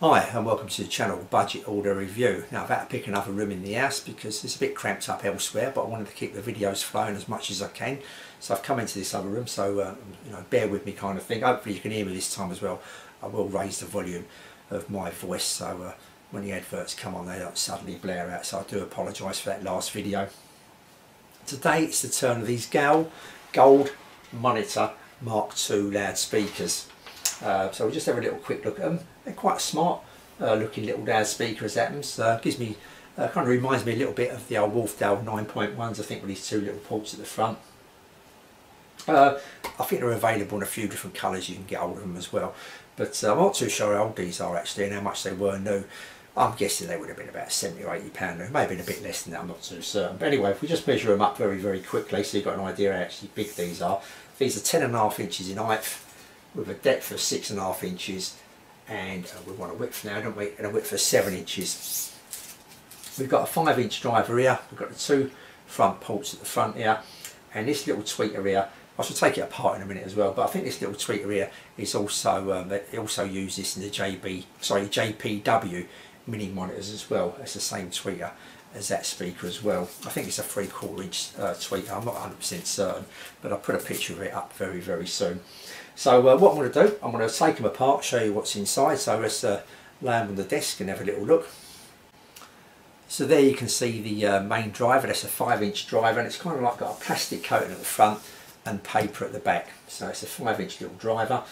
Hi and welcome to the channel Budget Audio Review. Now I've had to pick another room in the house because it's a bit cramped up elsewhere but I wanted to keep the videos flowing as much as I can so I've come into this other room so uh, you know bear with me kind of thing. Hopefully you can hear me this time as well. I will raise the volume of my voice so uh, when the adverts come on they don't suddenly blare out so I do apologise for that last video. Today it's the turn of these Gale Gold Monitor Mark II loudspeakers. Uh, so we'll just have a little quick look at them. They're quite smart uh, looking little loudspeakers at them. So gives me, uh, kind of reminds me a little bit of the old Wharfedale 9.1s I think with these two little ports at the front. Uh, I think they're available in a few different colours, you can get hold of them as well. But uh, I'm not too sure how old these are actually and how much they were new. I'm guessing they would have been about 70 or 80 pound. It may have been a bit less than that, I'm not too certain. But anyway, if we just measure them up very, very quickly so you've got an idea how actually big these are. These are 10 and a half inches in height with a depth of six and a half inches and uh, we want a width now don't we? And a width of seven inches. We've got a five inch driver here. We've got the two front ports at the front here and this little tweeter here. I shall take it apart in a minute as well but I think this little tweeter here is also um, also in the JB sorry JPW mini monitors as well. It's the same tweeter as that speaker as well. I think it's a three quarter inch uh, tweeter. I'm not 100% certain but I'll put a picture of it up very very soon so uh, what I'm going to do, I'm going to take them apart, show you what's inside. So let's uh, lay them on the desk and have a little look. So there you can see the uh, main driver, that's a 5 inch driver and it's kind of like got a plastic coating at the front and paper at the back. So it's a 5 inch little driver.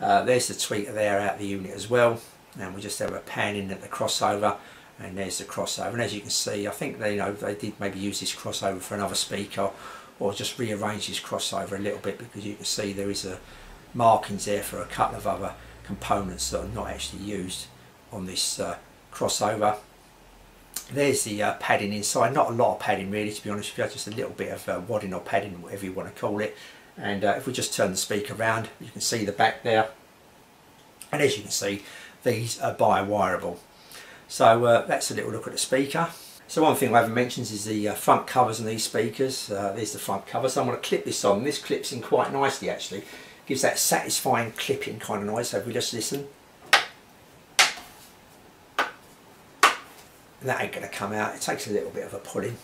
Uh, there's the tweeter there out the unit as well and we just have a pan in at the crossover and there's the crossover and as you can see I think they you know they did maybe use this crossover for another speaker or just rearrange this crossover a little bit because you can see there is a markings there for a couple of other components that are not actually used on this uh, crossover. There's the uh, padding inside, not a lot of padding really to be honest with you, just a little bit of uh, wadding or padding, whatever you want to call it. And uh, if we just turn the speaker around, you can see the back there. And as you can see, these are bi-wireable. So uh, that's a little look at the speaker. So one thing I haven't mentioned is the uh, front covers on these speakers. Uh, there's the front cover. So I'm going to clip this on. This clips in quite nicely actually gives that satisfying clipping kind of noise. So if we just listen, and that ain't going to come out. It takes a little bit of a pulling.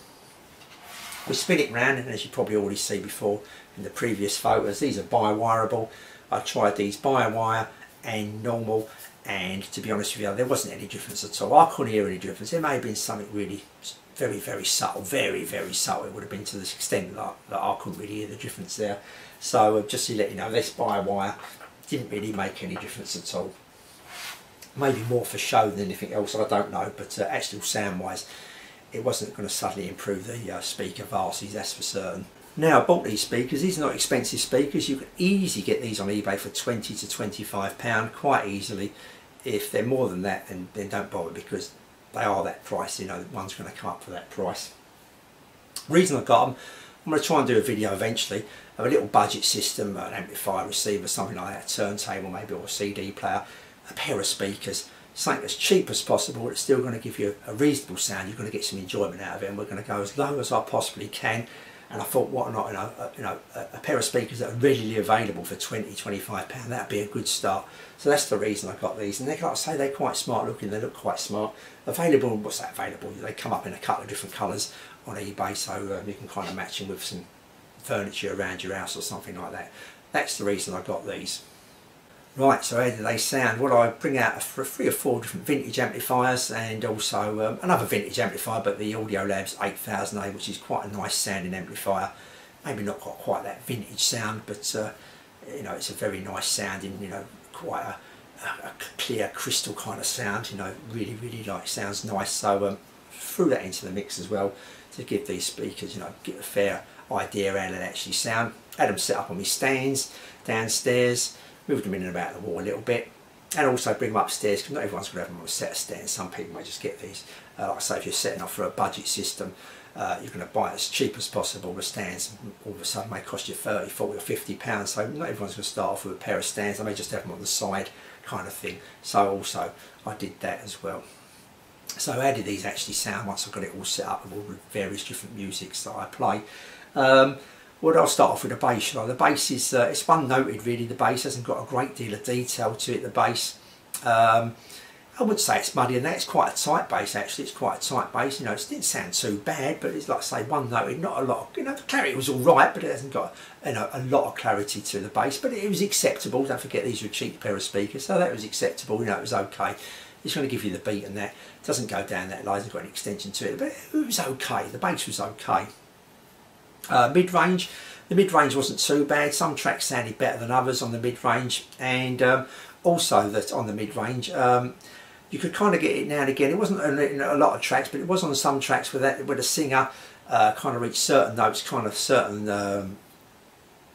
We spin it round, and as you probably already see before in the previous photos, these are bi-wireable. I tried these bi-wire and normal, and to be honest with you, there wasn't any difference at all. I couldn't hear any difference. There may have been something really very, very subtle, very, very subtle. It would have been to the extent that, that I couldn't really hear the difference there. So uh, just to let you know, this bi-wire didn't really make any difference at all. Maybe more for show than anything else, I don't know, but uh, actual sound-wise, it wasn't going to suddenly improve the uh, speaker vastly, that's for certain. Now I bought these speakers, these are not expensive speakers, you can easily get these on eBay for 20 to 25 pound quite easily. If they're more than that then, then don't bother because they are that price, you know, one's going to come up for that price. Reason I got them, I'm going to try and do a video eventually of a little budget system, an amplifier receiver, something like that, a turntable maybe or a CD player, a pair of speakers, something as cheap as possible but it's still going to give you a reasonable sound, you're going to get some enjoyment out of it and we're going to go as low as I possibly can and I thought what not you know, a, you know a, pair of speakers that are readily available for 20 25 pound that'd be a good start so that's the reason I got these and they like I say they're quite smart looking they look quite smart available what's that available they come up in a couple of different colors on eBay so um, you can kind of match them with some furniture around your house or something like that. That's the reason I got these. Right, so how do they sound? Well, I bring out three or four different vintage amplifiers and also um, another vintage amplifier, but the Audio Labs 8000A, which is quite a nice sounding amplifier. Maybe not got quite that vintage sound, but uh, you know, it's a very nice sounding, you know, quite a, a, clear crystal kind of sound, you know, really, really like sounds nice. So um, threw that into the mix as well to give these speakers, you know, get a fair idea how they actually sound. Had them set up on my stands downstairs, moved them in and about the wall a little bit, and also bring them upstairs because not everyone's going to have them on a set of stands. Some people may just get these. Uh, like I say, if you're setting up for a budget system, uh, you're going to buy it as cheap as possible. The stands all of a sudden may cost you 30, 40 or 50 pounds. So not everyone's going to start off with a pair of stands. I may just have them on the side kind of thing. So also I did that as well. So how did these actually sound once I got it all set up with all the various different musics that I play? Um, well, I'll start off with the bass. You know, the bass is uh, it's one noted really. The bass hasn't got a great deal of detail to it. The bass, um, I wouldn't say it's muddy and that, it's quite a tight bass actually, it's quite a tight bass, you know, it didn't sound too bad, but it's like I say, one note, not a lot, of, you know, the clarity was alright, but it hasn't got, you know, a lot of clarity to the bass, but it was acceptable, don't forget these are a cheap pair of speakers, so that was acceptable, you know, it was okay. It's going to give you the beat and that, it doesn't go down that low, it hasn't got an extension to it, but it was okay, the bass was okay. Uh, mid-range, the mid-range wasn't too bad, some tracks sounded better than others on the mid-range, and um, also that on the mid-range, um, you could kind of get it now and again. It wasn't in a lot of tracks, but it was on some tracks where that where the singer uh, kind of reached certain notes, kind of certain, um,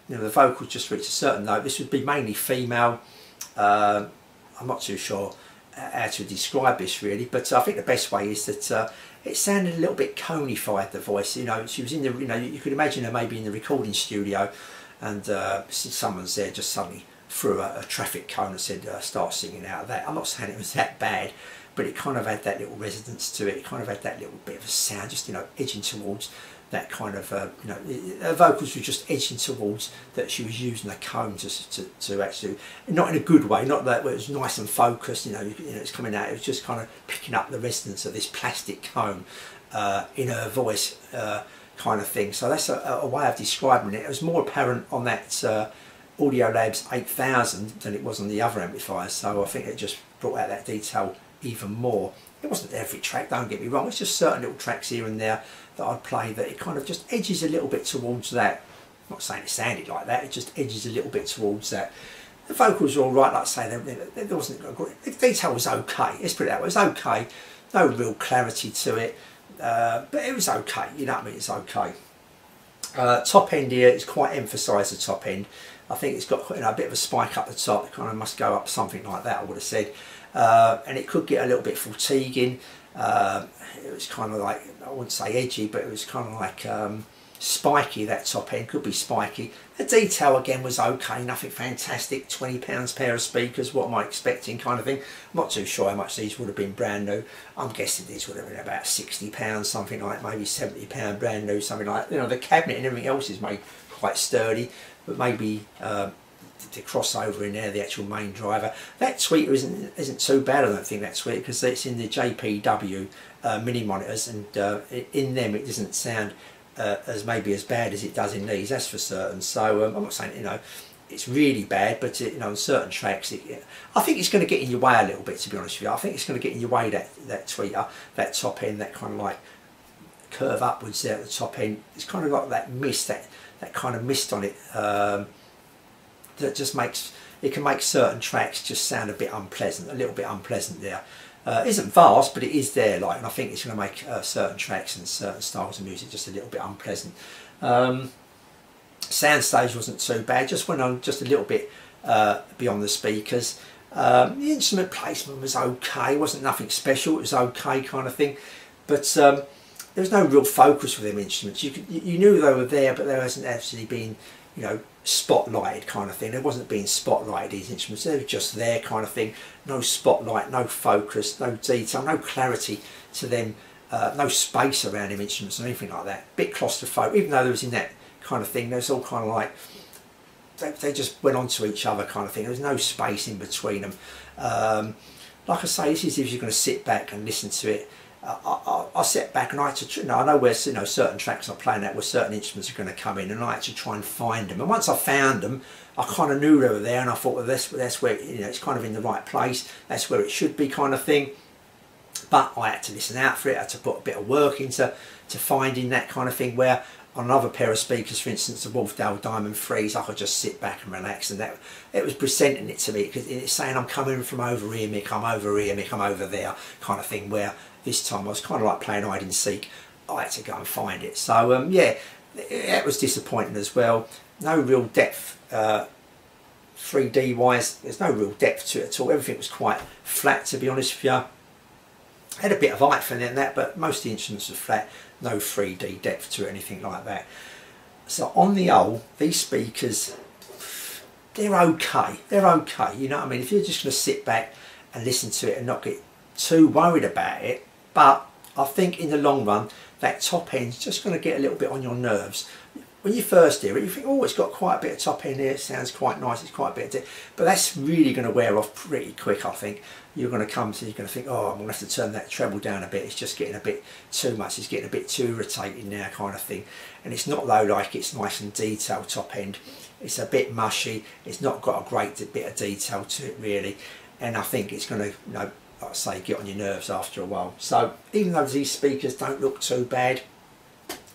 you know, the vocals just reached a certain note. This would be mainly female. Uh, I'm not too sure how to describe this really, but I think the best way is that uh, it sounded a little bit conified. The voice, you know, she was in the, you know, you could imagine her maybe in the recording studio, and uh, someone's there just suddenly threw a, a traffic cone and said uh, start singing out of that. I'm not saying it was that bad, but it kind of had that little resonance to it. It kind of had that little bit of a sound, just you know, edging towards that kind of, uh, you know, her vocals were just edging towards that she was using the comb to, to, to actually, not in a good way, not that it was nice and focused, you know, you, know, it's coming out, it was just kind of picking up the resonance of this plastic comb uh, in her voice uh, kind of thing. So that's a, a, way of describing it. It was more apparent on that uh, Audiolabs 8000 than it was on the other amplifiers so I think it just brought out that detail even more. It wasn't every track, don't get me wrong, it's just certain little tracks here and there that I'd play that it kind of just edges a little bit towards that. I'm not saying it sounded like that, it just edges a little bit towards that. The vocals were alright, like I say, there, there wasn't a great, the detail was okay, let's put it that way, it was okay, no real clarity to it, uh, but it was okay, you know what I mean, it's okay. Uh, top end here is quite emphasised the top end. I think it's got you know, a bit of a spike up the top. It kind of must go up something like that. I would have said, uh, and it could get a little bit fatiguing. Uh, it was kind of like I wouldn't say edgy, but it was kind of like um, spiky. That top end could be spiky. The detail again was okay, nothing fantastic. Twenty pounds pair of speakers. What am I expecting? Kind of thing. I'm not too sure how much these would have been brand new. I'm guessing these would have been about sixty pounds, something like maybe seventy pound brand new, something like. You know, the cabinet and everything else is made quite sturdy but maybe uh, cross over in there, the actual main driver. That tweeter isn't isn't too bad. I don't think that tweeter because it's in the JPW uh, mini monitors, and uh, in them it doesn't sound uh, as maybe as bad as it does in these. That's for certain. So um, I'm not saying you know it's really bad, but you know on certain tracks, it, I think it's going to get in your way a little bit. To be honest with you, I think it's going to get in your way that that tweeter, that top end, that kind of like curve upwards there at the top end. It's kind of got that mist that that kind of mist on it um, that just makes it can make certain tracks just sound a bit unpleasant, a little bit unpleasant there. Uh, isn't vast, but it is there. Like, and I think it's going to make uh, certain tracks and certain styles of music just a little bit unpleasant. Um, soundstage wasn't too bad. Just went on just a little bit uh, beyond the speakers. Um, the instrument placement was okay. Wasn't nothing special. It was okay kind of thing. But um, there was no real focus with them instruments. You could, you knew they were there, but there wasn't actually being, you know, spotlighted kind of thing. There wasn't being spotlighted these instruments. They were just there kind of thing. No spotlight, no focus, no detail, no clarity to them. Uh, no space around them instruments or anything like that. Bit claustrophobic, even though there was in that kind of thing. There's all kind of like they, they just went on to each other kind of thing. There was no space in between them. Um, like I say, this is if you're going to sit back and listen to it I, I, I sit back and I to, you know, I know where you know certain tracks I'm playing at where certain instruments are going to come in, and I actually try and find them. And once I found them, I kind of knew they were there, and I thought, well, that's that's where you know it's kind of in the right place. That's where it should be, kind of thing. But I had to listen out for it. I had to put a bit of work into to finding that kind of thing. Where on another pair of speakers, for instance, the Wharfedale Diamond Threes, I could just sit back and relax, and that it was presenting it to me because it's saying I'm coming from over here, Mick, I'm over here, Mick, I'm over there, kind of thing. Where this time I was kind of like playing hide and seek. I had to go and find it. So um, yeah, that was disappointing as well. No real depth. Uh, 3D wise, there's no real depth to it at all. Everything was quite flat, to be honest with you. Had a bit of height for that, but most of the instruments are flat. No 3D depth to it, anything like that. So on the whole, these speakers, they're okay. They're okay. You know what I mean? If you're just going to sit back and listen to it and not get too worried about it, but I think in the long run, that top end's just going to get a little bit on your nerves. when you first hear it, you think, oh, it's got quite a bit of top end here, it sounds quite nice, it's quite a bit of but that's really going to wear off pretty quick, I think. You're going to come to, you're going to think, oh, I'm going to have to turn that treble down a bit, it's just getting a bit too much, it's getting a bit too irritating now, kind of thing. And it's not though like it's nice and detailed top end, it's a bit mushy, it's not got a great bit of detail to it really, and I think it's going to, you know, like I say, get on your nerves after a while. So even though these speakers don't look too bad,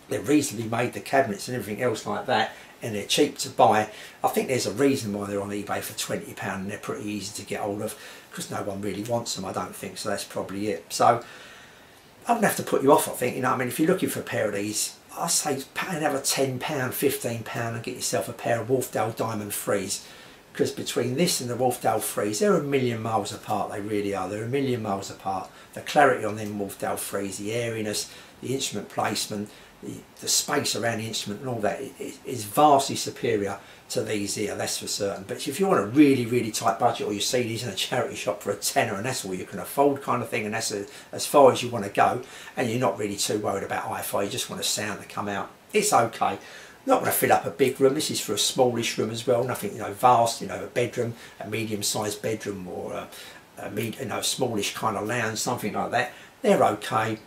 they're reasonably made, the cabinets and everything else like that, and they're cheap to buy. I think there's a reason why they're on eBay for £20 and they're pretty easy to get hold of because no one really wants them, I don't think, so that's probably it. So I wouldn't have to put you off, I think, you know, I mean, if you're looking for a pair of these, I say pay another £10, £15 and get yourself a pair of Wharfedale Diamond Threes because between this and the Wharfedale Threes, they're a million miles apart, they really are, they're a million miles apart. The clarity on them Wharfedale Threes, the airiness, the instrument placement, the, the space around the instrument and all that is vastly superior to these here, that's for certain. But if you want a really, really tight budget or you see these in a charity shop for a tenner and that's all you can afford kind of thing and that's a, as far as you want to go and you're not really too worried about hi-fi, you just want a sound to come out, it's okay. Not going to fill up a big room, this is for a smallish room as well, nothing you know vast, you know a bedroom, a medium sized bedroom or a, a med, you know smallish kind of lounge, something like that. They're okay.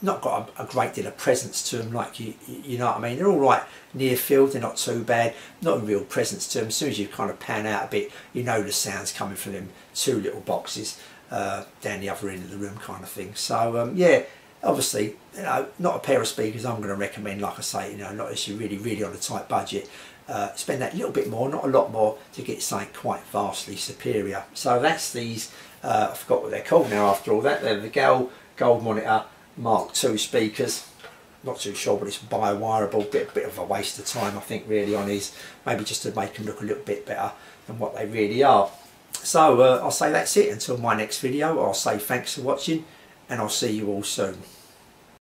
Not got a, a, great deal of presence to them like you you know what I mean? They're all right near field they're not too bad not a real presence to them as soon as you kind of pan out a bit you know the sounds coming from them two little boxes uh, down the other end of the room kind of thing. So um, yeah obviously you know not a pair of speakers I'm going to recommend like I say you know not if you're really really on a tight budget uh, spend that little bit more not a lot more to get something quite vastly superior so that's these uh, I forgot what they're called now after all that they're the Gale Gold Monitor Mark II speakers. Not too sure, but it's bi-wireable. Bit, bit of a waste of time, I think, really, on his. Maybe just to make them look a little bit better than what they really are. So uh, I'll say that's it. Until my next video, I'll say thanks for watching, and I'll see you all soon.